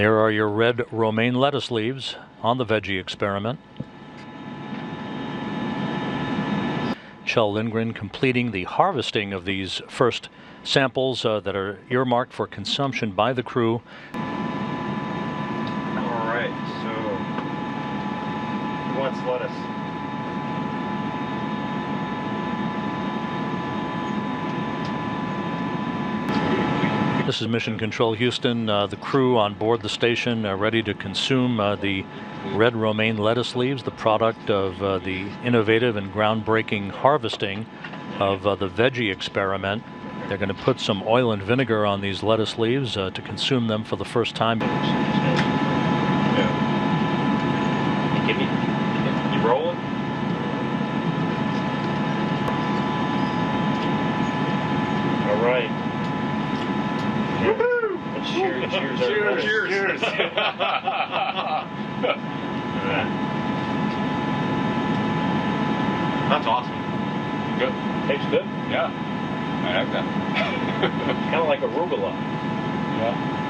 there are your red romaine lettuce leaves on the veggie experiment. Kjell Lindgren completing the harvesting of these first samples uh, that are earmarked for consumption by the crew. All right, so who wants lettuce? This is Mission Control Houston. Uh, the crew on board the station are ready to consume uh, the red romaine lettuce leaves, the product of uh, the innovative and groundbreaking harvesting of uh, the veggie experiment. They're going to put some oil and vinegar on these lettuce leaves uh, to consume them for the first time. Me, you rolling? All right. Cheers, cheers, everybody. Cheers. That's awesome. Good. Tastes good. Yeah. I like that. Kind of like arugula. Yeah.